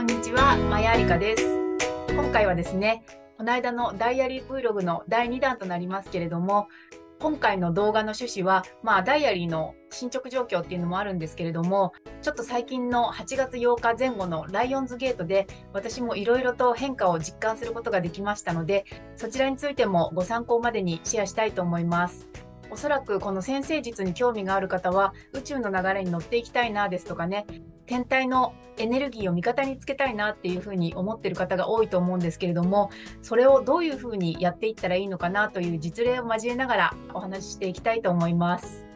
こんにちは、まやりかです。今回はですね、この間のダイアリー Vlog の第2弾となりますけれども、今回の動画の趣旨は、まあ、ダイアリーの進捗状況っていうのもあるんですけれども、ちょっと最近の8月8日前後のライオンズゲートで、私もいろいろと変化を実感することができましたので、そちらについてもご参考までにシェアしたいと思います。おそらくこの先生術に興味がある方は宇宙の流れに乗っていきたいなですとかね天体のエネルギーを味方につけたいなっていうふうに思ってる方が多いと思うんですけれどもそれをどういうふうにやっていったらいいのかなという実例を交えながらお話ししていきたいと思います。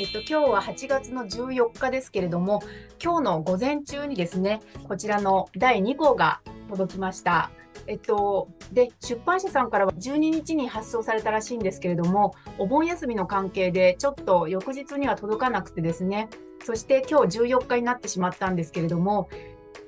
えっと、今日は8月の14日ですけれども今日の午前中にですねこちらの第2号が届きました。えっと、で出版社さんからは12日に発送されたらしいんですけれどもお盆休みの関係でちょっと翌日には届かなくてですねそして今日14日になってしまったんですけれども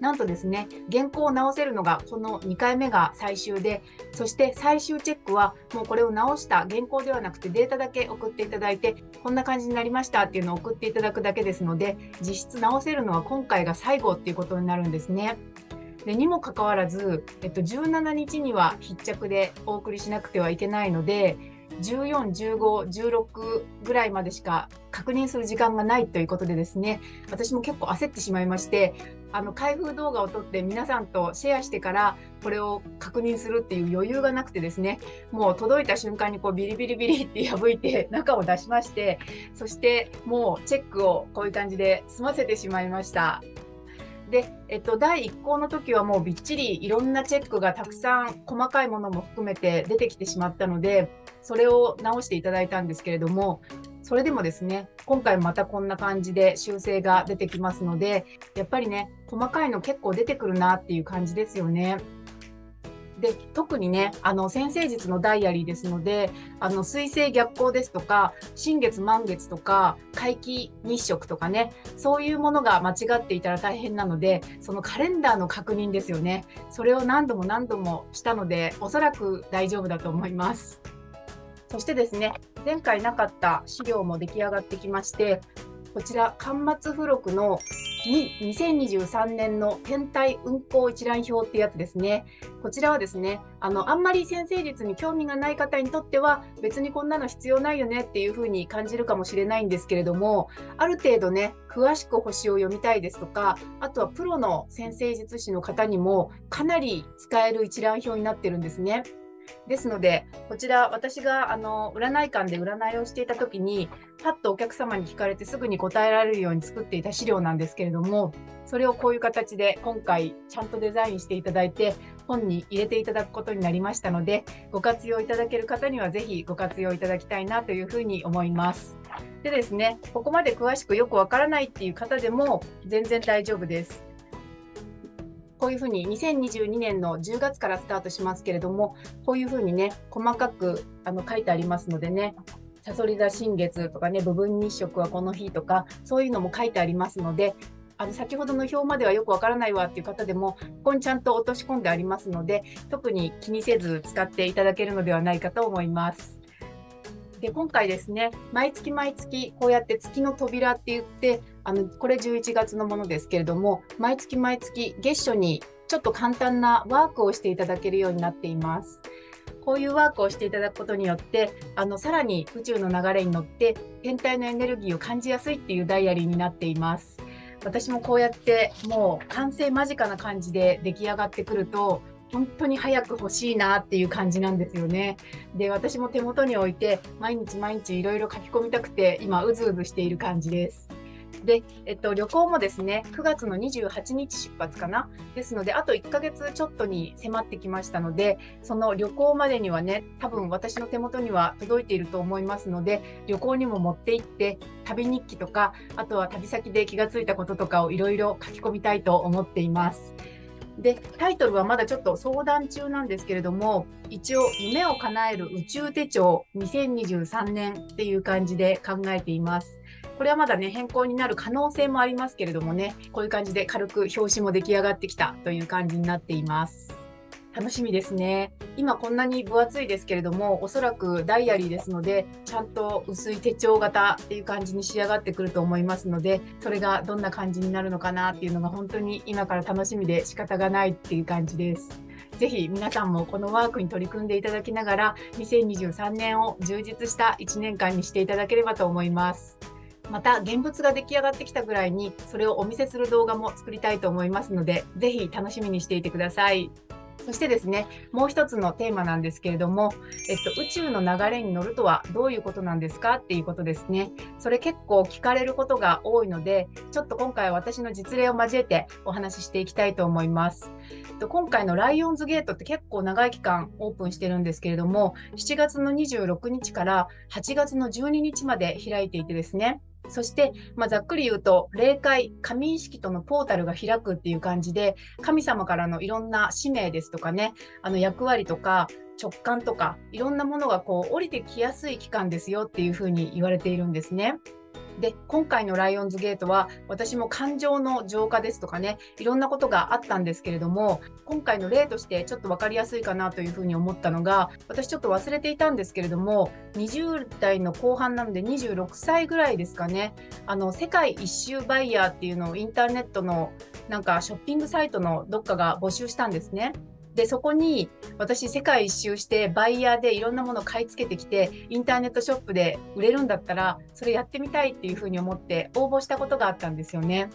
なんとですね原稿を直せるのがこの2回目が最終でそして最終チェックはもうこれを直した原稿ではなくてデータだけ送っていただいてこんな感じになりましたっていうのを送っていただくだけですので実質直せるのは今回が最後っていうことになるんですね。でにもかかわらず、えっと、17日には必着でお送りしなくてはいけないので14、15、16ぐらいまでしか確認する時間がないということでですね私も結構焦ってしまいましてあの開封動画を撮って皆さんとシェアしてからこれを確認するっていう余裕がなくてですねもう届いた瞬間にこうビリビリビリって破いて中を出しましてそしてもうチェックをこういう感じで済ませてしまいました。で、えっと、第1項の時はもうびっちりいろんなチェックがたくさん細かいものも含めて出てきてしまったのでそれを直していただいたんですけれどもそれでもですね今回またこんな感じで修正が出てきますのでやっぱりね細かいの結構出てくるなっていう感じですよね。で特にねあの先生術のダイアリーですのであの水星逆行ですとか新月満月とか皆既日食とかねそういうものが間違っていたら大変なのでそのカレンダーの確認ですよねそれを何度も何度もしたのでおそらく大丈夫だと思います。そしてですね前回なかった資料も出来上がってきましてこちら巻末付録の2023年の天体運行一覧表ってやつですね。こちらはですね、あの、あんまり先生術に興味がない方にとっては、別にこんなの必要ないよねっていうふうに感じるかもしれないんですけれども、ある程度ね、詳しく星を読みたいですとか、あとはプロの先生術師の方にもかなり使える一覧表になってるんですね。ですので、こちら私があの占い館で占いをしていた時に、パッとお客様に聞かれてすぐに答えられるように作っていた資料なんですけれども、それをこういう形で今回ちゃんとデザインしていただいて、本に入れていただくことになりましたので、ご活用いただける方にはぜひご活用いただきたいなというふうに思います。でですね、ここまで詳しくよくわからないっていう方でも全然大丈夫です。こういうふうに2022年の10月からスタートしますけれども、こういうふうにね、細かくあの書いてありますのでね、さそり座新月とかね、部分日食はこの日とか、そういうのも書いてありますので、あの先ほどの表まではよくわからないわっていう方でも、ここにちゃんと落とし込んでありますので、特に気にせず使っていただけるのではないかと思います。で今回ですね毎月毎月こうやって月の扉って言ってあのこれ11月のものですけれども毎月毎月月初にちょっと簡単なワークをしていただけるようになっています。こういうワークをしていただくことによってあのさらに宇宙の流れに乗って天体のエネルギーを感じやすいっていうダイアリーになっています。私もこうやってもう完成間近な感じで出来上がってくると本当に早く欲しいなっていう感じなんですよね。で、私も手元に置いて、毎日毎日いろいろ書き込みたくて、今、うずうずしている感じです。で、えっと、旅行もですね、9月の28日出発かな。ですので、あと1ヶ月ちょっとに迫ってきましたので、その旅行までにはね、多分私の手元には届いていると思いますので、旅行にも持って行って、旅日記とか、あとは旅先で気がついたこととかをいろいろ書き込みたいと思っています。でタイトルはまだちょっと相談中なんですけれども一応夢を叶える宇宙手帳2023年っていう感じで考えています。これはまだね変更になる可能性もありますけれどもねこういう感じで軽く表紙も出来上がってきたという感じになっています。楽しみですね。今こんなに分厚いですけれども、おそらくダイアリーですので、ちゃんと薄い手帳型っていう感じに仕上がってくると思いますので、それがどんな感じになるのかなっていうのが本当に今から楽しみで仕方がないっていう感じです。ぜひ皆さんもこのワークに取り組んでいただきながら、2023年を充実した1年間にしていただければと思います。また現物が出来上がってきたぐらいにそれをお見せする動画も作りたいと思いますので、ぜひ楽しみにしていてください。そしてですね、もう一つのテーマなんですけれども、えっと、宇宙の流れに乗るとはどういうことなんですかっていうことですね。それ結構聞かれることが多いので、ちょっと今回は私の実例を交えてお話ししていきたいと思います。今回のライオンズゲートって結構長い期間オープンしてるんですけれども、7月の26日から8月の12日まで開いていてですね、そして、まあ、ざっくり言うと、霊界、神意識とのポータルが開くっていう感じで、神様からのいろんな使命ですとかね、あの役割とか直感とか、いろんなものがこう降りてきやすい期間ですよっていうふうに言われているんですね。で今回のライオンズゲートは私も感情の浄化ですとかねいろんなことがあったんですけれども今回の例としてちょっと分かりやすいかなというふうに思ったのが私ちょっと忘れていたんですけれども20代の後半なので26歳ぐらいですかねあの世界一周バイヤーっていうのをインターネットのなんかショッピングサイトのどっかが募集したんですね。でそこに私世界一周してバイヤーでいろんなものを買い付けてきてインターネットショップで売れるんだったらそれやってみたいっていうふうに思って応募したことがあったんですよね。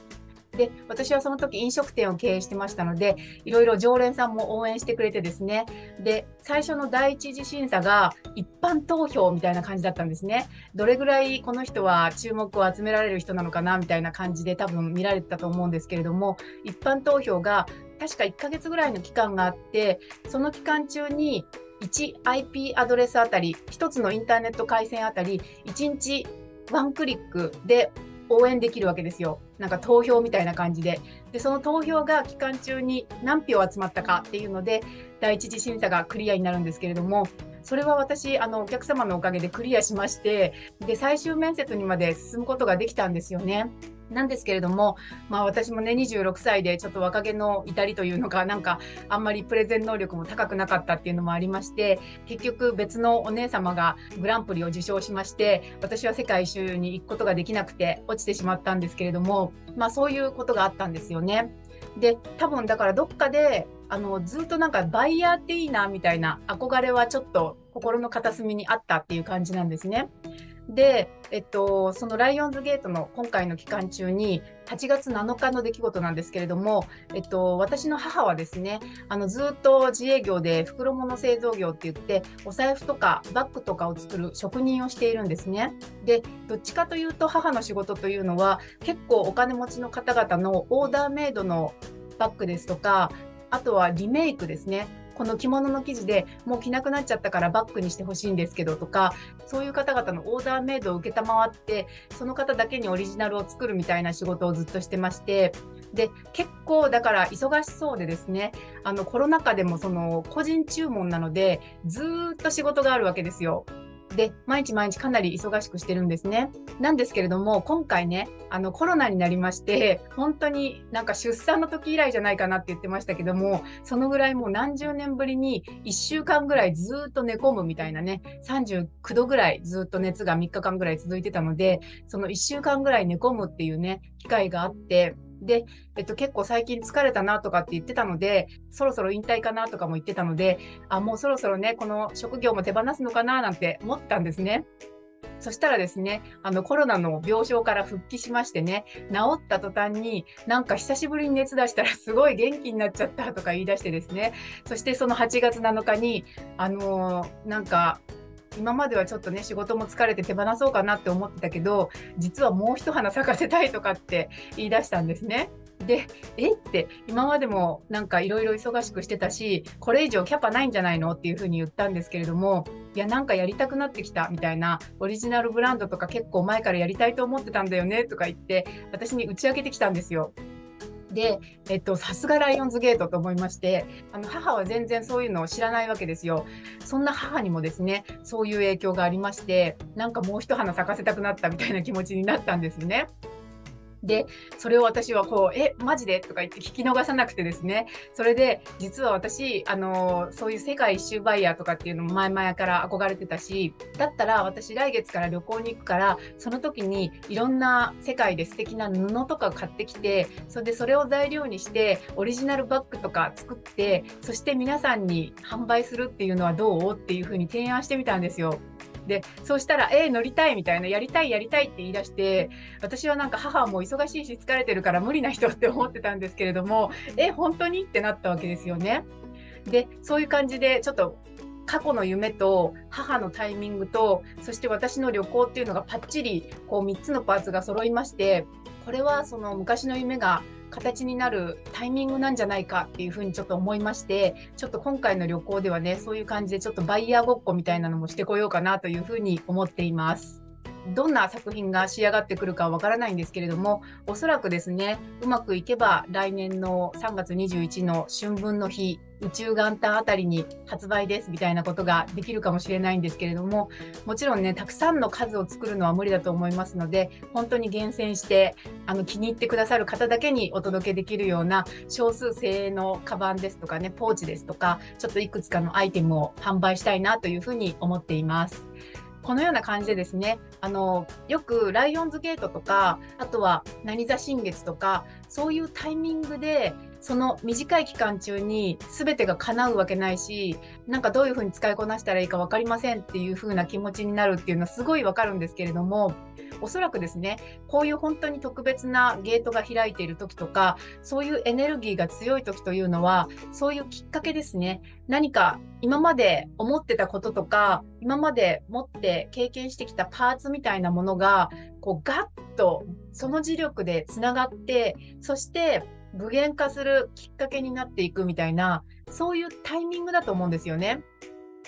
で私はその時飲食店を経営してましたのでいろいろ常連さんも応援してくれてですねで最初の第一次審査が一般投票みたいな感じだったんですねどれぐらいこの人は注目を集められる人なのかなみたいな感じで多分見られたと思うんですけれども一般投票が確か1ヶ月ぐらいの期間があって、その期間中に 1IP アドレスあたり、1つのインターネット回線あたり、1日1クリックで応援できるわけですよ。なんか投票みたいな感じで。で、その投票が期間中に何票集まったかっていうので、第一次審査がクリアになるんですけれども、それは私、あの、お客様のおかげでクリアしまして、で、最終面接にまで進むことができたんですよね。なんですけれども、まあ私もね、26歳でちょっと若気の至りというのが、なんかあんまりプレゼン能力も高くなかったっていうのもありまして、結局別のお姉様がグランプリを受賞しまして、私は世界一周に行くことができなくて落ちてしまったんですけれども、まあそういうことがあったんですよね。で、多分だからどっかで、あの、ずっとなんかバイヤーっていいなみたいな憧れはちょっと心の片隅にあったっていう感じなんですね。で、えっと、そのライオンズゲートの今回の期間中に、8月7日の出来事なんですけれども、えっと、私の母はですね、あのずっと自営業で袋物製造業って言って、お財布とかバッグとかを作る職人をしているんですね。で、どっちかというと母の仕事というのは、結構お金持ちの方々のオーダーメイドのバッグですとか、あとはリメイクですね。この着物の生地でもう着なくなっちゃったからバッグにしてほしいんですけどとかそういう方々のオーダーメイドを承ってその方だけにオリジナルを作るみたいな仕事をずっとしてましてで結構だから忙しそうでですねあのコロナ禍でもその個人注文なのでずっと仕事があるわけですよ。で、毎日毎日かなり忙しくしてるんですね。なんですけれども、今回ね、あのコロナになりまして、本当になんか出産の時以来じゃないかなって言ってましたけども、そのぐらいもう何十年ぶりに1週間ぐらいずっと寝込むみたいなね、39度ぐらいずっと熱が3日間ぐらい続いてたので、その1週間ぐらい寝込むっていうね、機会があって、で、えっと、結構最近疲れたなとかって言ってたので、そろそろ引退かなとかも言ってたので、あ、もうそろそろね、この職業も手放すのかななんて思ったんですね。そしたらですね、あのコロナの病床から復帰しましてね、治った途端に、なんか久しぶりに熱出したらすごい元気になっちゃったとか言い出してですね、そしてその8月7日に、あのー、なんか今まではちょっとね仕事も疲れて手放そうかなって思ってたけど実はもう一花咲かせたいとかって言い出したんですね。でえ？って今までもなんかいろいろ忙しくしてたしこれ以上キャパないんじゃないのっていうふうに言ったんですけれどもいやなんかやりたくなってきたみたいなオリジナルブランドとか結構前からやりたいと思ってたんだよねとか言って私に打ち明けてきたんですよ。で、えっと、さすがライオンズゲートと思いまして、あの母は全然そういうのを知らないわけですよ。そんな母にもですね、そういう影響がありまして、なんかもう一花咲かせたくなったみたいな気持ちになったんですね。で、それを私はこう、え、マジで？とか言って聞き逃さなくてですね、それで、実は私、あの、そういう世界一周バイヤーとかっていうのも前々から憧れてたし、だったら私来月から旅行に行くから、その時にいろんな世界で素敵な布とか買ってきて、それでそれを材料にして、オリジナルバッグとか作って、そして皆さんに販売するっていうのはどう？っていうふうに提案してみたんですよ。でそうしたら「えー、乗りたい」みたいな「やりたいやりたい」って言い出して私はなんか母も忙しいし疲れてるから無理な人って思ってたんですけれども「え本当に?」ってなったわけですよね。でそういう感じでちょっと過去の夢と母のタイミングとそして私の旅行っていうのがパッチリこう3つのパーツが揃いましてこれはその昔の夢が形になるタイミングなんじゃないかっていうふうにちょっと思いましてちょっと今回の旅行ではねそういう感じでちょっとバイヤーごっこみたいなのもしてこようかなというふうに思っています。どんな作品が仕上がってくるかわからないんですけれどもおそらくですねうまくいけば来年の3月21の春分の日宇宙元旦あたりに発売ですみたいなことができるかもしれないんですけれどももちろんねたくさんの数を作るのは無理だと思いますので本当に厳選してあの気に入ってくださる方だけにお届けできるような少数精鋭のカバンですとかねポーチですとかちょっといくつかのアイテムを販売したいなというふうに思っています。このような感じでですねあのよくライオンズゲートとかあとは何座新月とかそういうタイミングでその短い期間中に全てが叶うわけないしなんかどういうふうに使いこなしたらいいか分かりませんっていう風な気持ちになるっていうのはすごい分かるんですけれどもおそらくですねこういう本当に特別なゲートが開いている時とかそういうエネルギーが強い時というのはそういうきっかけですね。何か今まで思ってたこととか今まで持って経験してきたパーツみたいなものがこうガッとその磁力でつながってそして具現化するきっかけになっていくみたいなそういうタイミングだと思うんですよね。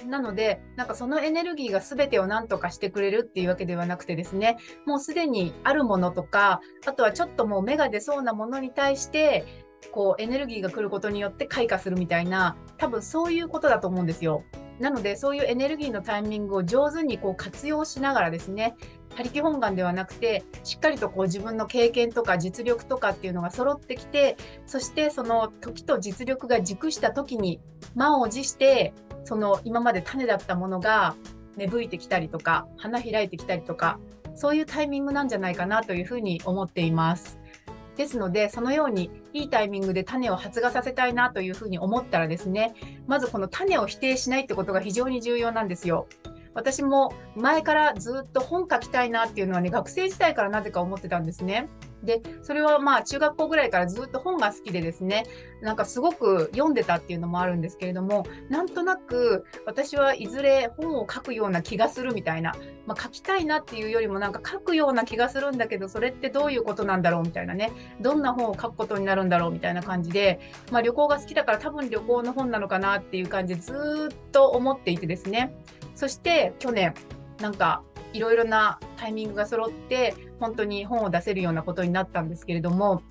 なので、なんかそのエネルギーが全てを何とかしてくれるっていうわけではなくてですね、もうすでにあるものとか、あとはちょっともう芽が出そうなものに対して、こうエネルギーが来ることによって開花するみたいな、多分そういうことだと思うんですよ。なので、そういうエネルギーのタイミングを上手にこう活用しながらですね、他力本願ではなくて、しっかりとこう自分の経験とか実力とかっていうのが揃ってきて、そしてその時と実力が熟した時に満を持してその今まで種だったものが芽吹いてきたりとか花開いてきたりとかそういうタイミングなんじゃないかなというふうに思っています。ですのでそのようにいいタイミングで種を発芽させたいなというふうに思ったらですねまずこの種を否定しないってことが非常に重要なんですよ。私も前からずっと本書きたいなっていうのはね学生時代からなぜか思ってたんですね。で、それはまあ中学校ぐらいからずっと本が好きでですね、なんかすごく読んでたっていうのもあるんですけれども、なんとなく私はいずれ本を書くような気がするみたいな、まあ、書きたいなっていうよりもなんか書くような気がするんだけど、それってどういうことなんだろうみたいなね、どんな本を書くことになるんだろうみたいな感じで、まあ、旅行が好きだから多分旅行の本なのかなっていう感じでずっと思っていてですね、そして去年、なんかいろいろなタイミングが揃って本当に本を出せるようなことになったんですけれども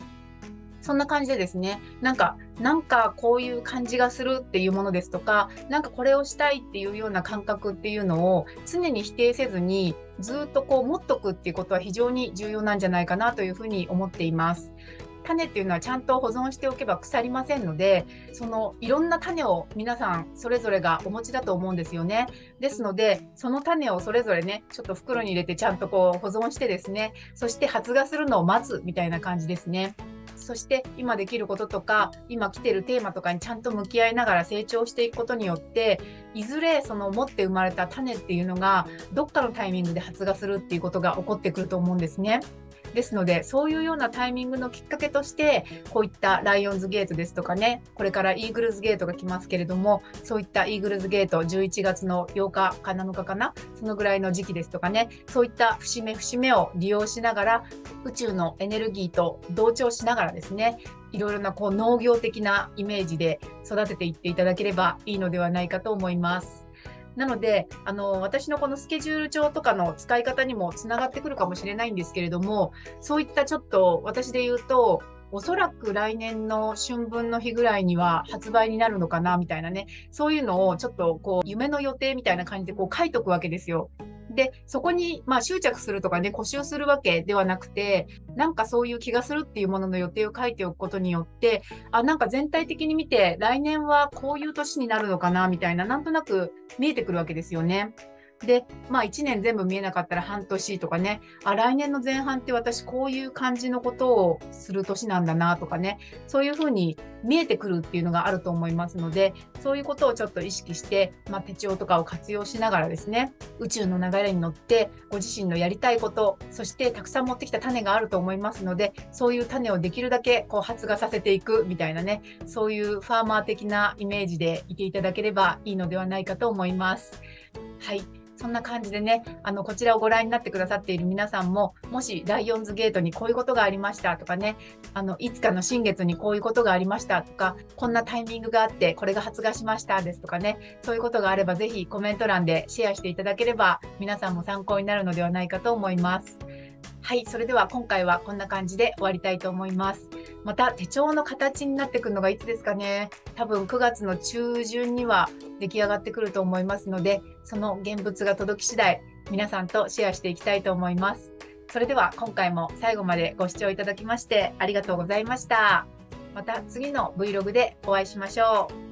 そんな感じでですねなんかなんかこういう感じがするっていうものですとかなんかこれをしたいっていうような感覚っていうのを常に否定せずにずっとこう持っとくっていうことは非常に重要なんじゃないかなというふうに思っています。種っていうのはちゃんと保存しておけば腐りませんのでそのいろんな種を皆さんそれぞれがお持ちだと思うんですよねですのでその種をそれぞれねちょっと袋に入れてちゃんとこう保存してですねそして発芽するのを待つみたいな感じですねそして今できることとか今来てるテーマとかにちゃんと向き合いながら成長していくことによっていずれその持って生まれた種っていうのがどっかのタイミングで発芽するっていうことが起こってくると思うんですね。ですのでそういうようなタイミングのきっかけとしてこういったライオンズゲートですとかねこれからイーグルズゲートが来ますけれどもそういったイーグルズゲート11月の8日か7日かなそのぐらいの時期ですとかねそういった節目節目を利用しながら宇宙のエネルギーと同調しながらですねいろいろなこう農業的なイメージで育てていっていただければいいのではないかと思います。なのであの私のこのスケジュール帳とかの使い方にもつながってくるかもしれないんですけれどもそういったちょっと私で言うとおそらく来年の春分の日ぐらいには発売になるのかなみたいなねそういうのをちょっとこう夢の予定みたいな感じでこう書いとくわけですよ。で、そこに、まあ、執着するとかね、固執するわけではなくて、なんかそういう気がするっていうものの予定を書いておくことによって、あ、なんか全体的に見て、来年はこういう年になるのかな、みたいな、なんとなく見えてくるわけですよね。で、まあ1年全部見えなかったら半年とかね、あ、来年の前半って私こういう感じのことをする年なんだなとかね、そういうふうに見えてくるっていうのがあると思いますので、そういうことをちょっと意識して、まあ、手帳とかを活用しながらですね、宇宙の流れに乗って、ご自身のやりたいこと、そしてたくさん持ってきた種があると思いますので、そういう種をできるだけこう発芽させていくみたいなね、そういうファーマー的なイメージでいていただければいいのではないかと思います。はい。そんな感じでね、あの、こちらをご覧になってくださっている皆さんも、もしライオンズゲートにこういうことがありましたとかね、あの、いつかの新月にこういうことがありましたとか、こんなタイミングがあって、これが発芽しましたですとかね、そういうことがあればぜひコメント欄でシェアしていただければ、皆さんも参考になるのではないかと思います。はい、それでは今回はこんな感じで終わりたいと思います。また手帳の形になってくるのがいつですかね。多分9月の中旬には出来上がってくると思いますので、その現物が届き次第、皆さんとシェアしていきたいと思います。それでは今回も最後までご視聴いただきましてありがとうございました。また次の Vlog でお会いしましょう。